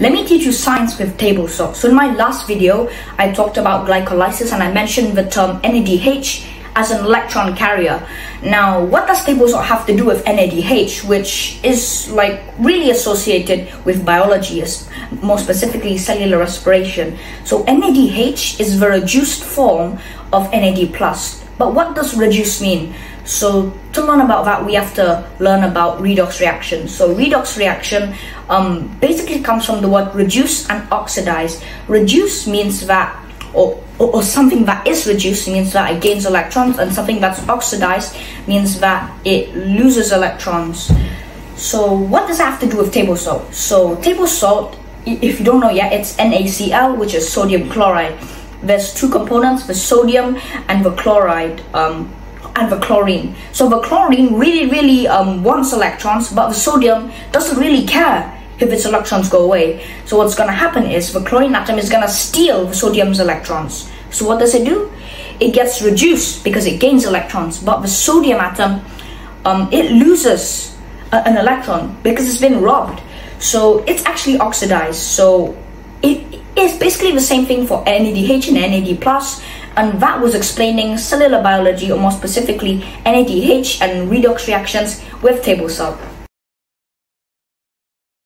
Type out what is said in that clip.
Let me teach you science with table salt. So in my last video, I talked about glycolysis and I mentioned the term NADH as an electron carrier. Now, what does table salt have to do with NADH, which is like really associated with biology, more specifically cellular respiration. So NADH is the reduced form of NAD+. But what does reduce mean? So to learn about that, we have to learn about redox reaction. So redox reaction um, basically comes from the word reduce and oxidize. Reduce means that, or, or, or something that is reduced means that it gains electrons, and something that's oxidized means that it loses electrons. So what does that have to do with table salt? So table salt, if you don't know yet, it's NaCl, which is sodium chloride. There's two components, the sodium and the chloride. Um, and the chlorine. So the chlorine really, really um, wants electrons, but the sodium doesn't really care if its electrons go away. So what's going to happen is the chlorine atom is going to steal the sodium's electrons. So what does it do? It gets reduced because it gains electrons, but the sodium atom, um, it loses a, an electron because it's been robbed. So it's actually oxidized. So it is basically the same thing for NADH and NAD+, and that was explaining cellular biology, or more specifically NADH and redox reactions with table salt.